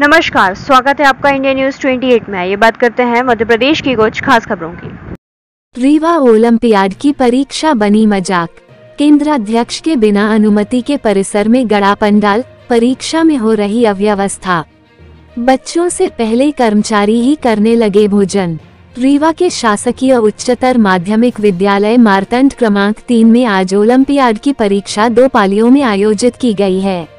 नमस्कार, स्वागत है आपका इंडिया न्यूज़ 28 में। ये बात करते हैं मध्य प्रदेश की कुछ खास खबरों की। रीवा ओलंपियाड की परीक्षा बनी मज़ाक। केंद्र अध्यक्ष के बिना अनुमति के परिसर में गड़ा पंडाल, परीक्षा में हो रही अव्यवस्था। बच्चों से पहले कर्मचारी ही करने लगे भोजन। रीवा के शासकीय उच्चतर माध्यमिक विद्यालय मारतंड क्रमांक तीन में आज ओलंपियाड की परीक्षा दो पालियों में आयोजित की गई है।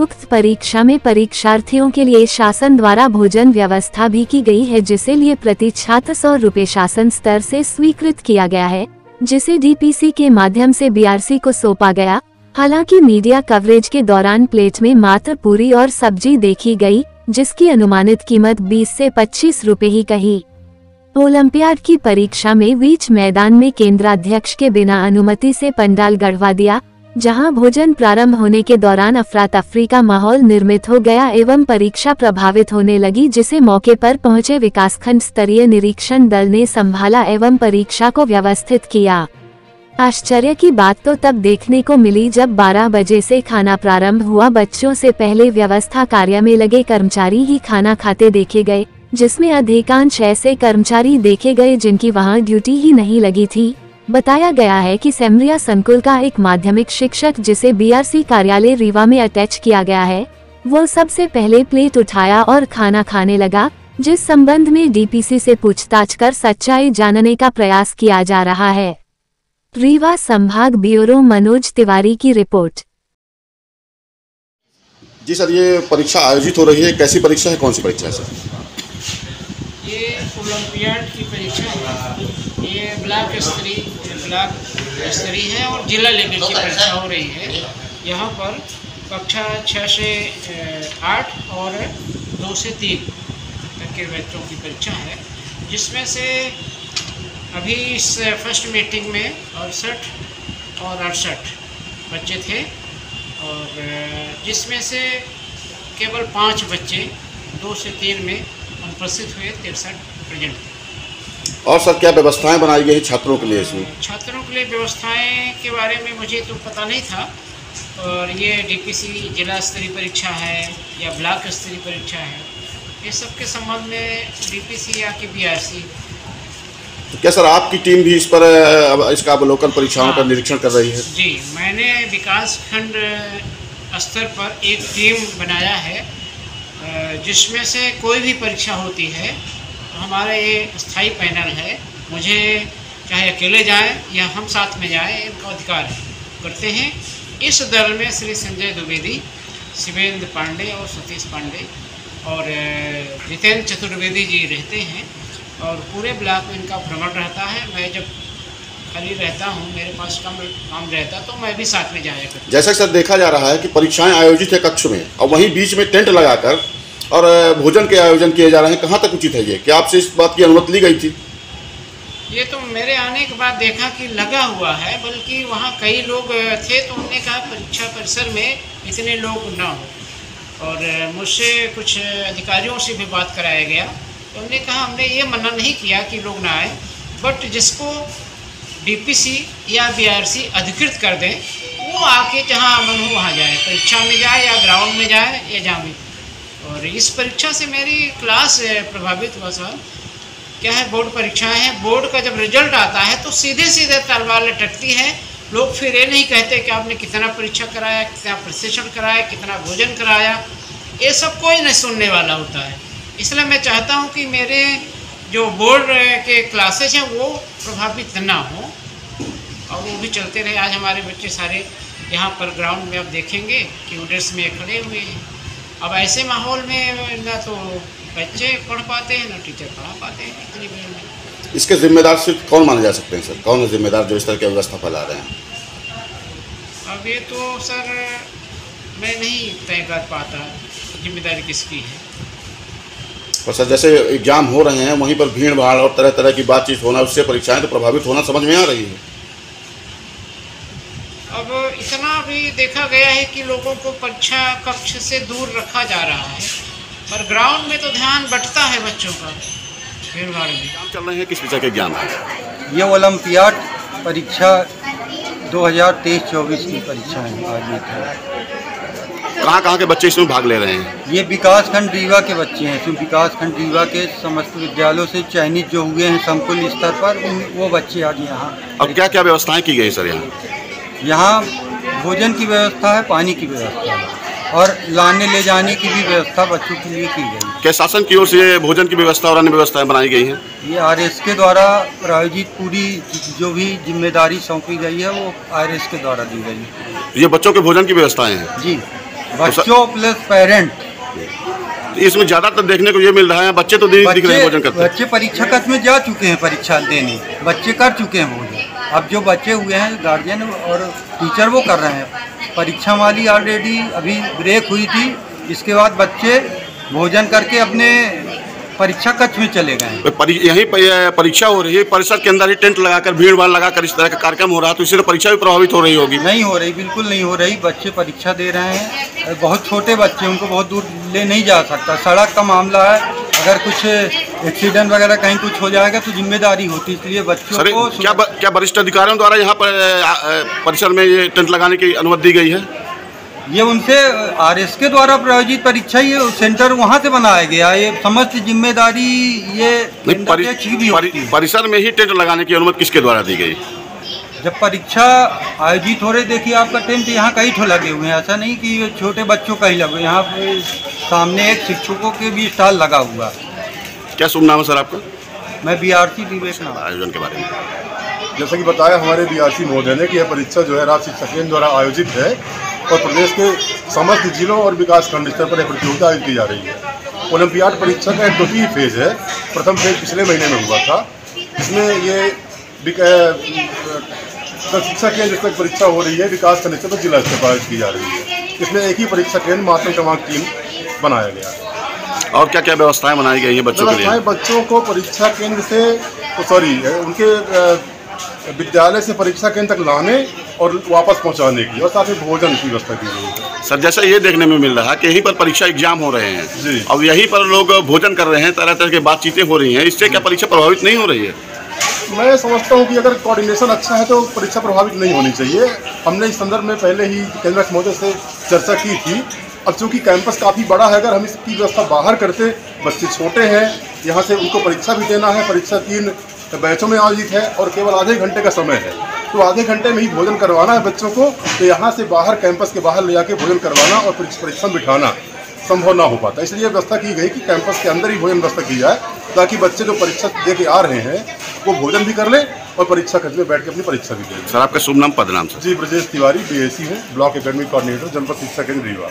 उक्त परीक्षा में परीक्षार्थियों के लिए शासन द्वारा भोजन व्यवस्था भी की गई है, जिसे लिए प्रति छात्र सौ रूपए शासन स्तर से स्वीकृत किया गया है, जिसे डीपीसी के माध्यम से बीआरसी को सौंपा गया। हालाँकि मीडिया कवरेज के दौरान प्लेट में मात्र पूरी और सब्ज़ी देखी गई, जिसकी अनुमानित कीमत 20 से 25 रुपए ही कही। ओलंपियाड की परीक्षा में बीच मैदान में केंद्राध्यक्ष के बिना अनुमति से पंडाल गढ़वा दिया जहाँ भोजन प्रारंभ होने के दौरान अफरा तफरी का माहौल निर्मित हो गया एवं परीक्षा प्रभावित होने लगी, जिसे मौके पर पहुँचे विकासखंड स्तरीय निरीक्षण दल ने संभाला एवं परीक्षा को व्यवस्थित किया। आश्चर्य की बात तो तब देखने को मिली जब 12 बजे से खाना प्रारंभ हुआ। बच्चों से पहले व्यवस्था कार्य में लगे कर्मचारी ही खाना खाते देखे गए, जिसमें अधिकांश ऐसे कर्मचारी देखे गए जिनकी वहाँ ड्यूटी ही नहीं लगी थी। बताया गया है कि सेमरिया संकुल का एक माध्यमिक शिक्षक जिसे बीआरसी कार्यालय रीवा में अटैच किया गया है वो सबसे पहले प्लेट उठाया और खाना खाने लगा जिस संबंध में डीपीसी से पूछताछ कर सच्चाई जानने का प्रयास किया जा रहा है। रीवा संभाग ब्यूरो मनोज तिवारी की रिपोर्ट। जी सर ये परीक्षा आयोजित हो रही है। कैसी परीक्षा है? कौन सी परीक्षा है सर? ये ओलंपियाड की परीक्षा ब्लॉक स्तरीय ब्लॉक स्तरीय है और जिला लेवल की परीक्षा हो। रही है। यहाँ पर कक्षा छः से आठ और दो से तीन तक के बच्चों की परीक्षा है। जिसमें से अभी इस फ़र्स्ट मीटिंग में अड़सठ और अड़सठ बच्चे थे और जिसमें से केवल पाँच बच्चे दो से तीन में अनुपस्थित हुए तिरसठ प्रेजेंट थे। और सर क्या व्यवस्थाएँ बनाई गई हैं छात्रों के लिए इसमें? छात्रों के लिए व्यवस्थाएँ के बारे में मुझे तो पता नहीं था। और ये डीपीसी जिला स्तरीय परीक्षा है या ब्लॉक स्तरीय परीक्षा है ये सब के संबंध में डीपीसी या कि बीआरसी। तो क्या सर आपकी टीम भी इस पर इसका अवलोकन परीक्षाओं का हाँ। निरीक्षण कर रही है? जी मैंने विकास खंड स्तर पर एक टीम बनाया है जिसमें से कोई भी परीक्षा होती है हमारा ये स्थायी पैनल है। मुझे चाहे अकेले जाएँ या हम साथ में जाएँ, इनका अधिकार करते हैं। इस दल में श्री संजय द्विवेदी, शिवेंद्र पांडे और सतीश पांडे और जितेंद्र चतुर्वेदी जी रहते हैं और पूरे ब्लॉक में इनका भ्रमण रहता है। मैं जब खाली रहता हूँ, मेरे पास कम, काम रहता तो मैं भी साथ में जाया करता। जैसा सर देखा जा रहा है कि परीक्षाएँ आयोजित है कक्ष में और वहीं बीच में टेंट लगाकर और भोजन के आयोजन किए जा रहे हैं। कहाँ तक उचित है ये? क्या आपसे इस बात की अनुमति ली गई थी? ये तो मेरे आने के बाद देखा कि लगा हुआ है, बल्कि वहाँ कई लोग थे तो उन्होंने कहा परीक्षा परिसर में इतने लोग ना हो। और मुझसे कुछ अधिकारियों से भी बात कराया गया। तो उन्होंने कहा, हमने ये मना नहीं किया कि लोग ना आए, बट जिसको डीपीसी या बीआरसी अधिकृत कर दें, वो आके जहाँ मन हो वहाँ जाए, परीक्षा में जाए या ग्राउंड में जाए या जहाँ भी। और इस परीक्षा से मेरी क्लास प्रभावित हुआ सर। क्या है, बोर्ड परीक्षाएँ हैं। बोर्ड का जब रिज़ल्ट आता है तो सीधे सीधे तलवार लटकती है। लोग फिर ये नहीं कहते कि आपने कितना परीक्षा कराया, कितना प्रशिक्षण कराया, कितना भोजन कराया। ये सब कोई नहीं सुनने वाला होता है। इसलिए मैं चाहता हूँ कि मेरे जो बोर्ड के क्लासेस हैं, वो प्रभावित ना हो। और वो भी चलते रहे। आज हमारे बच्चे सारे यहाँ पर ग्राउंड में आप देखेंगे कि में खड़े हुए हैं। अब ऐसे माहौल में ना तो बच्चे पढ़ पाते हैं ना टीचर पढ़ा पाते हैं इतनी भीड़ में। इसके जिम्मेदार सिर्फ़ कौन माने जा सकते हैं सर? कौन है जिम्मेदार जो इस तरह की व्यवस्था फैला रहे हैं? अब ये तो सर मैं नहीं तय कर पाता ज़िम्मेदारी किसकी है। और सर जैसे एग्ज़ाम हो रहे हैं वहीं पर भीड़ भाड़ और तरह तरह की बातचीत होना उससे परीक्षाएँ तो प्रभावित होना समझ में आ रही है अब भी देखा गया है कि लोगों को परीक्षा कक्ष से दूर रखा जा रहा है। पर ग्राउंड में तो ध्यान बटता है बच्चों का। भीड़ भाड़ में चल रहे हैं किस विषय के है? ये ओलंपियाड परीक्षा 2023-24 की परीक्षा है है कहाँ कहाँ के बच्चे इसमें भाग ले रहे हैं? ये विकास खंड रीवा के बच्चे हैं इसमें विकास खंड रीवा के समस्त विद्यालयों से चयनित जो हुए हैं संकुल स्तर पर उन वो बच्चे आज यहाँ अब क्या क्या व्यवस्थाएँ की गई सर यहाँ? यहाँ भोजन की व्यवस्था है पानी की व्यवस्था है। और लाने ले जाने की भी व्यवस्था बच्चों के लिए की गई। क्या शासन की ओर से भोजन की व्यवस्था और अन्य व्यवस्थाएँ बनाई गई हैं? ये आरएस के द्वारा प्रायोजित पूरी जो भी ज़िम्मेदारी सौंपी गई है वो आरएस के द्वारा दी गई है। ये बच्चों के भोजन की व्यवस्थाएँ हैं? जी। बच्चों प्लस पेरेंट तो इसमें ज़्यादातर देखने को ये मिल रहा है बच्चे तो दिख रहे हैं भोजन करते बच्चे परीक्षा कक्ष में जा चुके हैं परीक्षा देने। बच्चे कर चुके हैं भोजन। अब जो बच्चे हुए हैं गार्जियन और टीचर वो कर रहे हैं। परीक्षा वाली ऑलरेडी अभी ब्रेक हुई थी इसके बाद बच्चे भोजन करके अपने परीक्षा कक्ष में चले गए यहीं परीक्षा हो रही है परिसर के अंदर ही टेंट लगाकर भीड़ भाड़ लगाकर इस तरह का कार्यक्रम हो रहा है तो इससे तो परीक्षा भी प्रभावित हो रही होगी। नहीं हो रही बिल्कुल नहीं हो रही। बच्चे परीक्षा दे रहे हैं। बहुत छोटे बच्चे उनको बहुत दूर ले नहीं जा सकता। सड़क का मामला है अगर कुछ एक्सीडेंट वगैरह कहीं कुछ हो जाएगा तो ज़िम्मेदारी होती है इसलिए बच्चों सर को क्या ब, क्या वरिष्ठ अधिकारियों द्वारा यहाँ पर परिसर में ये टेंट लगाने की अनुमति दी गई है? ये उनसे आर एस के द्वारा प्रायोजित परीक्षा ये सेंटर वहाँ से बनाया गया ये समस्त ज़िम्मेदारी ये परि, परि, परिसर में ही टेंट लगाने की अनुमति किसके द्वारा दी गई? जब परीक्षा आयोजित हो रही देखिए आपका टेंट यहाँ कई ठो लगे हुए हैं। ऐसा नहीं कि छोटे बच्चों का ही लगे यहाँ सामने एक शिक्षकों के भी स्टॉल लगा हुआ। है क्या शुभ नाम है सर आपका? मैं बी आर सी नाम। आयोजन के बारे में। जैसा कि बताया हमारे बी बीआरसी महोदय ने कि यह परीक्षा जो है राज्य शिक्षा केंद्र द्वारा आयोजित है और प्रदेश के समस्त जिलों और विकास खंड स्तर पर यह प्रतियोगिता आयोजित की जा रही है। ओलंपियाड परीक्षा का एक द्वितीय फ़ेज़ है। प्रथम फ़ेज़ पिछले महीने में हुआ था इसमें ये शिक्षा केंद्र स्तर की परीक्षा हो रही है। विकास खंड स्तर पर जिला स्तर पर आयोजित की जा रही है। इसमें एक ही परीक्षा केंद्र मातम क्रमांक तीन बनाया गया है। और क्या क्या व्यवस्थाएँ बनाई गई हैं बच्चों के लिए? बच्चों को परीक्षा केंद्र से सॉरी उनके विद्यालय से परीक्षा केंद्र तक लाने और वापस पहुँचाने की और साथ ही भोजन की व्यवस्था की गई है। सर जैसा ये देखने में मिल रहा है कि यहीं पर परीक्षा एग्ज़ाम हो रहे हैं जी। अब यहीं पर लोग भोजन कर रहे हैं तरह तरह की बातचीतें हो रही हैं। इससे क्या परीक्षा प्रभावित नहीं हो रही है? मैं समझता हूँ कि अगर कोऑर्डिनेशन अच्छा है तो परीक्षा प्रभावित नहीं होनी चाहिए। हमने इस संदर्भ में पहले ही केंद्र महोदय से चर्चा की थी अब चूँकि कैंपस काफ़ी बड़ा है अगर हम इसकी व्यवस्था बाहर करते बच्चे छोटे हैं यहाँ से उनको परीक्षा भी देना है परीक्षा तीन बैचों में आयोजित है और केवल आधे घंटे का समय है। तो आधे घंटे में ही भोजन करवाना है बच्चों को तो यहाँ से बाहर कैंपस के बाहर ले जाके भोजन करवाना और परीक्षा परीक्षा में बिठाना संभव ना हो पाता। इसलिए व्यवस्था की गई कि कैंपस के अंदर ही भोजन व्यवस्था की जाए ताकि बच्चे जो परीक्षा दे के आ रहे हैं वो भोजन भी कर लें और परीक्षा कक्ष में बैठ के अपनी परीक्षा भी दें सर आपका शुभ नाम पद नाम सर? जी ब्रजेश तिवारी बी हूँ ब्लॉक एकेडमिक कोऑर्डिनेटर जनपद शिक्षा केंद्र रीवा।